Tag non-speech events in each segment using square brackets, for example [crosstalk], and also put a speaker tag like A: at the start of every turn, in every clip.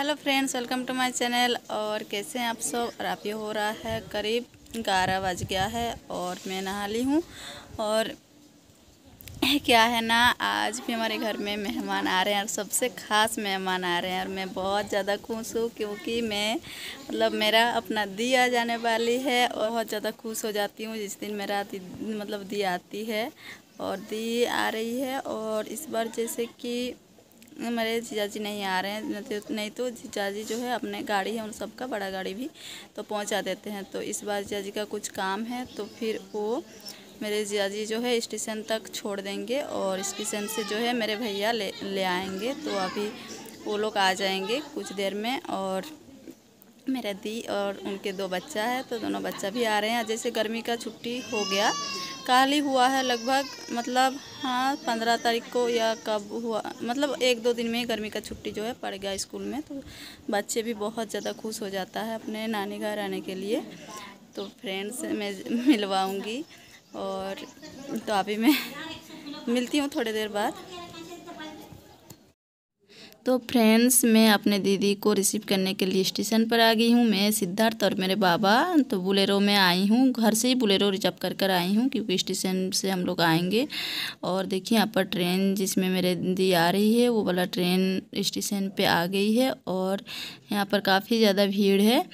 A: Hello friends, welcome to my channel. और कैसे हैं आप सब? और आप ये हो रहा है करीब ग्यारह बज गया है और मैं नहा ली हूँ। और क्या है ना, आज भी हमारे घर में मेहमान आ रहे हैं और सबसे ख़ास मेहमान आ रहे हैं। और मैं बहुत ज़्यादा खुश हूँ क्योंकि मैं मतलब मेरा अपना दी आ जाने वाली है और बहुत ज़्यादा खुश हो जाती हूँ जिस दिन मेरा दी मतलब दी आती है। और दी आ रही है और इस बार जैसे कि मेरे जीजा जी नहीं आ रहे हैं तो नहीं तो जीजा जी जो है अपने गाड़ी है उन सबका, बड़ा गाड़ी भी तो पहुँचा देते हैं। तो इस बार जीजा जी का कुछ काम है तो फिर वो मेरे जीजा जी जो है स्टेशन तक छोड़ देंगे और स्टेशन से जो है मेरे भैया ले ले आएँगे। तो अभी वो लोग आ जाएँगे कुछ देर में और मेरा दी और उनके दो बच्चा है तो दोनों बच्चा भी आ रहे हैं। जैसे गर्मी का छुट्टी हो गया कल ही हुआ है लगभग मतलब हाँ पंद्रह तारीख को या कब हुआ मतलब एक दो दिन में ही गर्मी का छुट्टी जो है पड़ गया स्कूल में तो बच्चे भी बहुत ज़्यादा खुश हो जाता है अपने नानी घर आने के लिए। तो फ्रेंड्स, मैं मिलवाऊँगी और तो अभी मैं मिलती हूँ थोड़ी देर बाद। तो फ्रेंड्स मैं अपने दीदी को रिसीव करने के लिए स्टेशन पर आ गई हूँ। मैं सिद्धार्थ और मेरे बाबा तो बुलेरो में आई हूँ। घर से ही बुलेरो रिज़र्व कर कर आई हूँ क्योंकि स्टेशन से हम लोग आएँगे। और देखिए, यहाँ पर ट्रेन जिसमें मेरे दीदी आ रही है, वो वाला ट्रेन स्टेशन पे आ गई है और यहाँ पर काफ़ी ज़्यादा भीड़ है।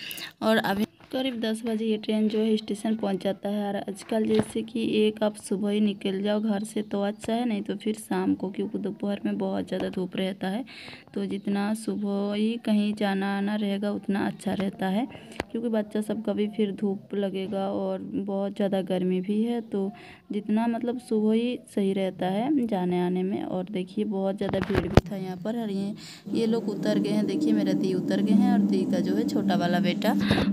A: और अभी करीब दस बजे ये ट्रेन जो है स्टेशन पहुँच जाता है। और आजकल जैसे कि एक आप सुबह ही निकल जाओ घर से तो अच्छा है, नहीं तो फिर शाम को क्योंकि दोपहर में बहुत ज़्यादा धूप रहता है तो जितना सुबह ही कहीं जाना आना रहेगा उतना अच्छा रहता है। क्योंकि बच्चा सब का भी फिर धूप लगेगा और बहुत ज़्यादा गर्मी भी है तो जितना मतलब सुबह ही सही रहता है जाने आने में। और देखिए बहुत ज़्यादा भीड़ भी था यहाँ पर, और ये ये लोग उतर गए हैं। देखिए मेरा दी उतर गए हैं और दी का जो है छोटा वाला बेटा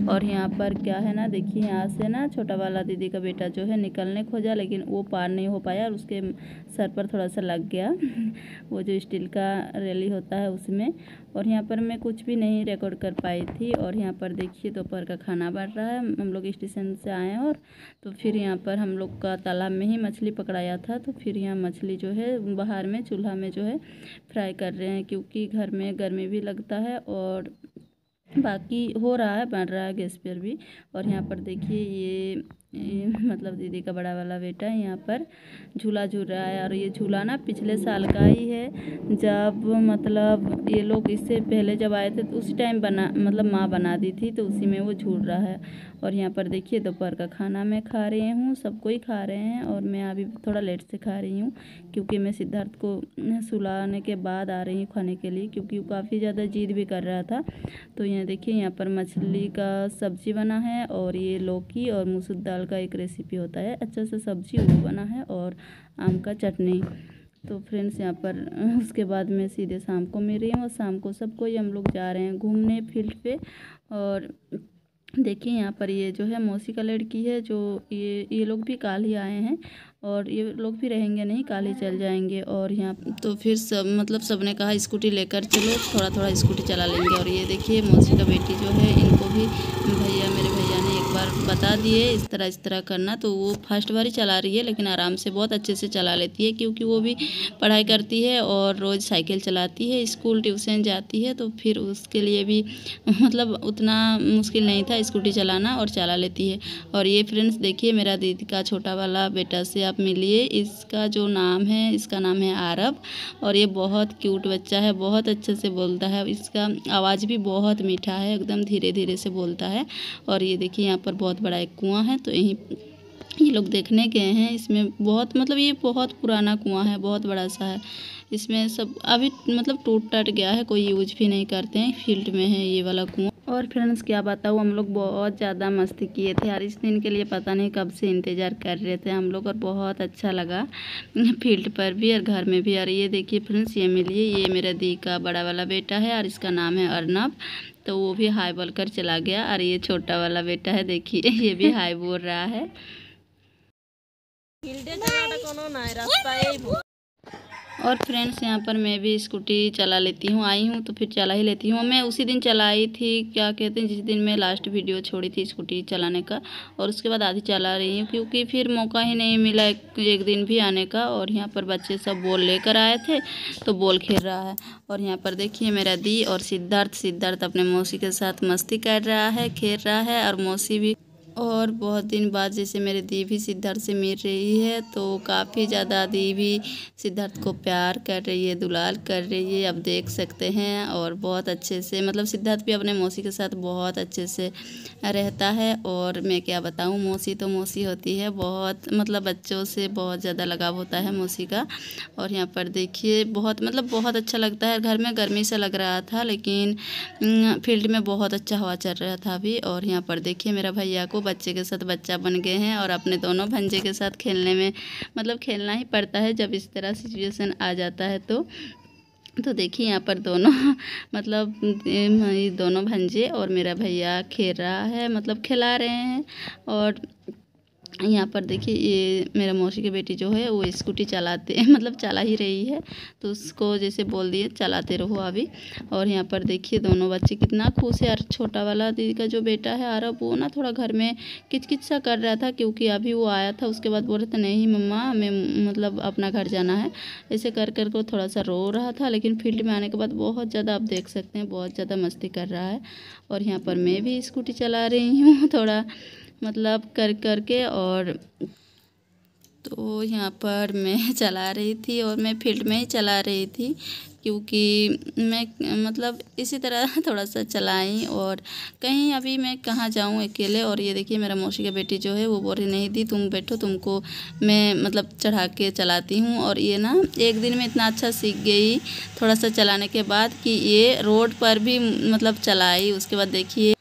A: और यहाँ पर क्या है ना, देखिए यहाँ से ना छोटा वाला दीदी का बेटा जो है निकलने खोजा, लेकिन वो पार नहीं हो पाया और उसके सर पर थोड़ा सा लग गया। [laughs] वो जो स्टील का रैली होता है उसमें। और यहाँ पर मैं कुछ भी नहीं रिकॉर्ड कर पाई थी और यहाँ पर देखिए दोपहर का खाना बन रहा है। हम लोग स्टेशन से आए और तो फिर यहाँ पर हम लोग का तालाब में ही मछली पकड़ाया था तो फिर यहाँ मछली जो है बाहर में, चूल्हा में जो है फ्राई कर रहे हैं, क्योंकि घर में गर्मी भी लगता है और बाकी हो रहा है, बन रहा है गैस पर भी और यहाँ पर देखिए ये मतलब दीदी का बड़ा वाला बेटा यहाँ पर। झूला झूल रहा है और ये झूला ना पिछले साल का ही है। जब मतलब ये लोग इससे पहले जब आए थे तो उसी टाइम बना मतलब माँ बना दी थी तो उसी में वो झूल रहा है। और यहाँ पर देखिए दोपहर का खाना मैं खा रही हूँ सबको ही खा रहे हैं और मैं अभी थोड़ा लेट से खा रही हूँ क्योंकि मैं सिद्धार्थ को सुलाने के बाद आ रही हूँ खाने के लिए क्योंकि वो काफ़ी ज़्यादा जीद भी कर रहा था। तो यहाँ देखिए यहाँ पर मछली का सब्ज़ी बना है और ये लौकी और मसूर दाल दाल का एक रेसिपी होता है। अच्छा सा सब्ज़ी वो बना है और आम का चटनी। तो फ्रेंड्स यहाँ पर, [laughs] उसके बाद मैं सीधे शाम को मिल रही हूँ और शाम को सबको ही हम लोग जा रहे हैं घूमने फ़ील्ड पे। और देखिए, यहाँ पर ये जो है मौसी का लड़की है, जो ये ये लोग भी काल ही आए हैं और ये लोग भी रहेंगे नहीं, काल ही चल जाएँगे। और यहाँ तो फिर सब मतलब सबने कहा स्कूटी लेकर चलो थोड़ा थोड़ा स्कूटी चला लेंगे। और ये देखिए, मौसी का बेटी जो है, इनको भी, भैया, मेरे भैया ने बार बता दिए इस तरह इस तरह करना तो वो फ़र्स्ट बार ही चला रही है, लेकिन आराम से बहुत अच्छे से चला लेती है, क्योंकि वो भी पढ़ाई करती है और रोज़ साइकिल चलाती है, स्कूल ट्यूशन जाती है तो फिर उसके लिए भी [laughs] मतलब उतना मुश्किल नहीं था स्कूटी चलाना और चला लेती है। और ये फ्रेंड्स देखिए, मेरा दीदी का छोटा वाला बेटा से आप मिलिए, इसका जो नाम है, इसका नाम है आरब, और ये बहुत क्यूट बच्चा है, बहुत अच्छे से बोलता है, इसका आवाज़ भी बहुत मीठा है, एकदम धीरे धीरे से बोलता है, और ये देखिए यहाँ पर बहुत बड़ा एक कुआँ है तो यहीं ये लोग देखने गए हैं। इसमें बहुत मतलब ये बहुत पुराना कुआँ है, बहुत बड़ा सा है। इसमें सब, अभी मतलब टूट टट गया है, कोई यूज़ भी नहीं करते हैं, फ़ील्ड में है ये वाला कुआँ। और फ्रेंड्स, क्या बताऊँ, हम लोग बहुत ज़्यादा मस्ती किए थे यार। इस दिन के लिए पता नहीं कब से इंतज़ार कर रहे थे हम लोग, और बहुत अच्छा लगा फ़ील्ड पर भी और घर में भी। और ये देखिए फ्रेंड्स, ये मिलिए, ये मेरा दी का बड़ा वाला बेटा है, और इसका नाम है अर्नब। तो वो भी हाई बोल कर चला गया। और ये छोटा वाला बेटा है देखिए ये भी हाई बोल रहा है। और फ्रेंड्स यहाँ पर मैं भी स्कूटी चला लेती हूँ। आई हूँ तो फिर चला ही लेती हूँ। मैं उसी दिन चलाई थी क्या कहते हैं जिस दिन मैं लास्ट वीडियो छोड़ी थी स्कूटी चलाने का। और उसके बाद आधी चला रही हूँ क्योंकि फिर मौका ही नहीं मिला एक, एक दिन भी आने का। और यहाँ पर बच्चे सब बॉल लेकर आए थे तो बॉल खेल रहा है। और यहाँ पर देखिए मेरा दी और सिद्धार्थ सिद्धार्थ अपने मौसी के साथ मस्ती कर रहा है खेल रहा है और मौसी भी और बहुत दिन बाद जैसे मेरे दी भी सिद्धार्थ से मिल रही है तो काफ़ी ज़्यादा दी भी सिद्धार्थ को प्यार कर रही है, दुलाल कर रही है अब देख सकते हैं। और बहुत अच्छे से मतलब सिद्धार्थ भी अपने मौसी के साथ बहुत अच्छे से रहता है। और मैं क्या बताऊँ, मौसी तो मौसी होती है, बहुत मतलब बच्चों से बहुत ज़्यादा लगाव होता है मौसी का। और यहाँ पर देखिए, बहुत मतलब बहुत अच्छा लगता है। घर में गर्मी से लग रहा था, लेकिन फ़ील्ड में बहुत अच्छा हवा चल रहा था अभी। और यहाँ पर देखिए, मेरा भैया को बच्चे के साथ बच्चा बन गए हैं और अपने दोनों भंजे के साथ खेलने में मतलब खेलना ही पड़ता है जब इस तरह सिचुएसन आ जाता है तो। तो देखिए यहाँ पर दोनों [laughs] मतलब दोनों भंजे और मेरा भैया खेल रहा है मतलब खिला रहे हैं और यहाँ पर देखिए ये मेरा मौसी की बेटी जो है, वो स्कूटी चलाते [laughs] मतलब चला ही रही है। तो उसको जैसे बोल दिए चलाते रहो अभी। और यहाँ पर देखिए दोनों बच्चे कितना खुश है। और छोटा वाला दीदी का जो बेटा है आरब वो ना थोड़ा घर में किच किच सा कर रहा था, क्योंकि अभी वो आया था, उसके बाद बोल रहे थे, नहीं मम्मा हमें मतलब अपना घर जाना है। ऐसे कर कर को थोड़ा सा रो रहा था, लेकिन फ़ील्ड में आने के बाद बहुत ज़्यादा आप देख सकते हैं, बहुत ज़्यादा मस्ती कर रहा है। और यहाँ पर मैं भी स्कूटी चला रही हूँ, [laughs] थोड़ा मतलब कर कर के और तो यहाँ पर मैं [laughs] चला रही थी और मैं फ़ील्ड में ही चला रही थी क्योंकि मैं मतलब इसी तरह [laughs] थोड़ा सा चलाई और कहीं अभी मैं कहाँ जाऊँ अकेले और ये देखिए मेरा मौसी का बेटी जो है वो बोल रही, नहीं दी, तुम बैठो, तुमको मैं मतलब चढ़ा के चलाती हूँ। और ये ना एक दिन में इतना अच्छा सीख गई थोड़ा सा चलाने के बाद कि ये रोड पर भी मतलब चलाई, उसके बाद देखिए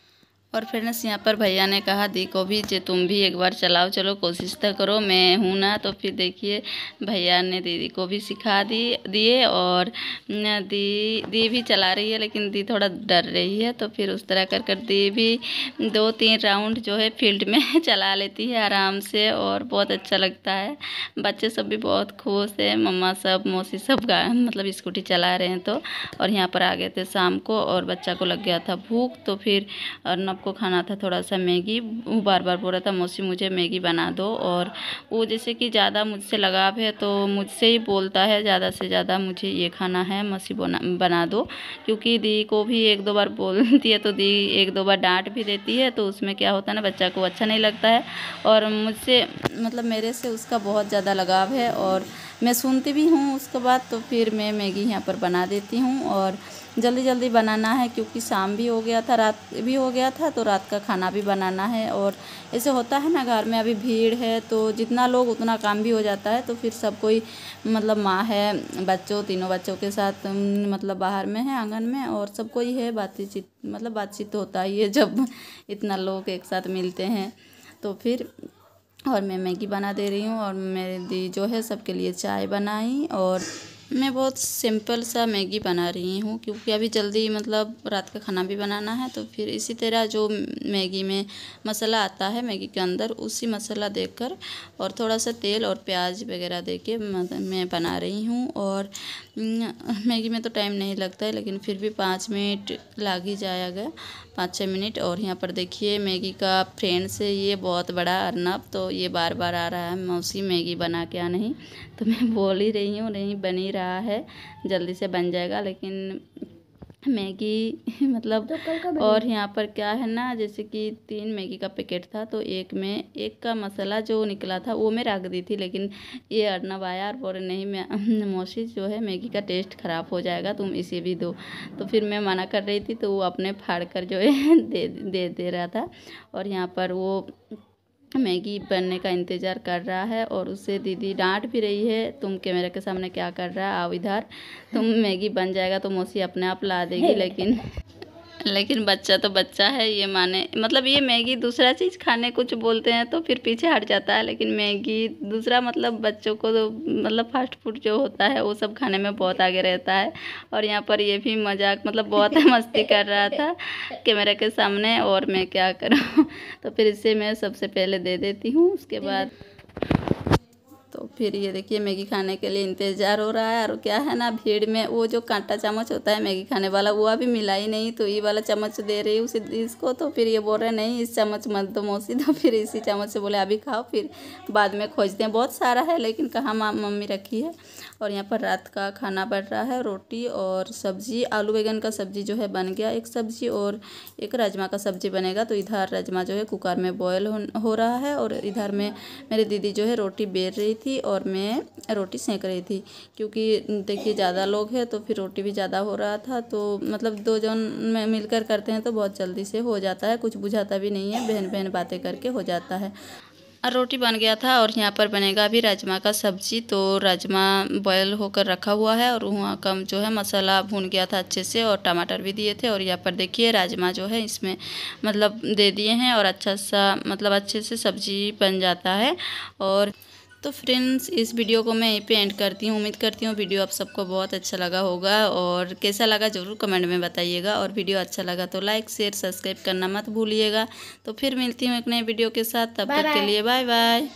A: और फ्रेंड्स यहाँ पर भैया ने कहा दी को भी जे तुम भी एक बार चलाओ, चलो कोशिश तो करो, मैं हूँ ना। तो फिर देखिए, भैया ने दीदी को भी सिखा दी, दिए और दी दी भी चला रही है, लेकिन दी थोड़ा डर रही है। तो फिर उस तरह कर कर दी भी दो तीन राउंड जो है फ़ील्ड में [laughs] चला लेती है आराम से और बहुत अच्छा लगता है। बच्चे सब भी बहुत खुश है, मम्मा सब, मौसी सब मतलब स्कूटी चला रहे हैं तो। और यहाँ पर आ गए थे शाम को और बच्चा को लग गया था भूख तो फिर अर्नब को खाना था थोड़ा सा मैगी, वो बार बार बोल रहा था, मौसी, मुझे मैगी बना दो। और वो जैसे कि ज़्यादा मुझसे लगाव है तो मुझसे ही बोलता है, ज़्यादा से ज़्यादा मुझे ये खाना है, मौसी बना बना दो। क्योंकि दी को भी एक दो बार बोलती है तो दी एक दो बार डांट भी देती है तो उसमें क्या होता है ना, बच्चा को अच्छा नहीं लगता है। और मुझसे मतलब मेरे से उसका बहुत ज़्यादा लगाव है और मैं सुनती भी हूँ उसके बाद तो फिर मैं मैगी यहाँ पर बना देती हूँ और जल्दी जल्दी बनाना है क्योंकि शाम भी हो गया था, रात भी हो गया था तो रात का खाना भी बनाना है और ऐसे होता है ना घर में अभी भीड़ है तो जितना लोग उतना काम भी हो जाता है तो फिर सब कोई मतलब माँ है, बच्चों, तीनों बच्चों के साथ मतलब बाहर में है, आँगन में और सब कोई है, बातचीत मतलब बातचीत होता ही है जब इतना लोग एक साथ मिलते हैं तो फिर और मैं मैगी बना दे रही हूँ और मेरी दी जो है सबके लिए चाय बनाई और मैं बहुत सिंपल सा मैगी बना रही हूँ, क्योंकि अभी जल्दी मतलब रात का खाना भी बनाना है तो फिर इसी तरह जो मैगी में मसाला आता है मैगी के अंदर, उसी मसाला देकर और थोड़ा सा तेल और प्याज वगैरह दे के मैं बना रही हूँ। और मैगी में तो टाइम नहीं लगता है, लेकिन फिर भी पाँच मिनट लग ही जाएगा, पाँच छः मिनट। और यहाँ पर देखिए, मैगी का फ्रेंड से ये बहुत बड़ा अर्नब तो ये बार बार आ रहा है, मौसी मैगी बना क्या नहीं तो मैं बोल ही रही हूँ, नहीं बन ही रहा है जल्दी से बन जाएगा लेकिन मैगी [laughs] मतलब तो और यहाँ पर क्या है ना जैसे कि तीन मैगी का पैकेट था तो एक में एक का मसाला जो निकला था वो मैं रख दी थी लेकिन ये अर्नब आया और बोले नहीं मैं [laughs] मौसी जो है मैगी का टेस्ट ख़राब हो जाएगा तुम इसे भी दो। तो फिर मैं मना कर रही थी तो वो अपने फाड़ कर जो है [laughs] दे दे दे रहा था। और यहाँ पर वो मैगी बनने का इंतज़ार कर रहा है और उसे दीदी डांट भी रही है तुम कैमरे के सामने क्या कर रहा है? आओ इधर। तुम मैगी बन जाएगा तो मौसी अपने आप ला देगी [laughs] लेकिन लेकिन बच्चा तो बच्चा है ये माने मतलब ये मैगी दूसरा चीज़ खाने कुछ बोलते हैं तो फिर पीछे हट जाता है लेकिन मैगी दूसरा मतलब बच्चों को तो मतलब फास्ट फ़ूड जो होता है वो सब खाने में बहुत आगे रहता है। और यहाँ पर ये भी मज़ाक मतलब बहुत [laughs] मस्ती कर रहा था कैमरा के सामने और मैं क्या करूँ? [laughs] तो फिर इसे मैं सबसे पहले दे देती हूँ उसके बाद फिर ये देखिए मैगी खाने के लिए इंतज़ार हो रहा है और क्या है ना, भीड़ में वो जो कांटा चम्मच होता है मैगी खाने वाला, वो अभी मिला ही नहीं तो ये वाला चम्मच दे रही हूँ इसको तो फिर ये बोल रहे नहीं, इस चम्मच मत दो मौसी तो [laughs] फिर इसी चम्मच से बोले, अभी खाओ। फिर बाद में खोजते हैं बहुत सारा है, लेकिन कहाँ मम्मी रखी है? और यहाँ पर रात का खाना बन रहा है, रोटी और सब्ज़ी, आलू बैगन का सब्ज़ी जो है बन गया एक सब्ज़ी और एक राजमा का सब्ज़ी बनेगा तो इधर राजमा जो है कुकर में बॉयल हो रहा है और इधर में मेरी दीदी जो है रोटी बेल रही थी और मैं रोटी सेंक रही थी। क्योंकि, देखिए, ज़्यादा लोग हैं तो फिर रोटी भी ज़्यादा हो रहा था। तो मतलब दो जन में मिलकर करते हैं तो बहुत जल्दी से हो जाता है। कुछ बुझाता भी नहीं है। बहन बहन बातें करके हो जाता है। और रोटी बन गया था और यहाँ पर बनेगा अभी राजमा का सब्ज़ी। तो राजमा बॉयल होकर रखा हुआ है और वहाँ कम जो है मसाला भून गया था अच्छे से और टमाटर भी दिए थे। और यहाँ पर देखिए, राजमा जो है इसमें मतलब दे दिए हैं और अच्छा सा मतलब अच्छे से सब्ज़ी बन जाता है। और तो फ्रेंड्स इस वीडियो को मैं यहीं पे एंड करती हूँ। उम्मीद करती हूँ वीडियो आप सबको बहुत अच्छा लगा होगा और कैसा लगा ज़रूर कमेंट में बताइएगा और वीडियो अच्छा लगा तो लाइक शेयर सब्सक्राइब करना मत भूलिएगा। तो फिर मिलती हूँ एक नए वीडियो के साथ। तब तक के लिए बाय बाय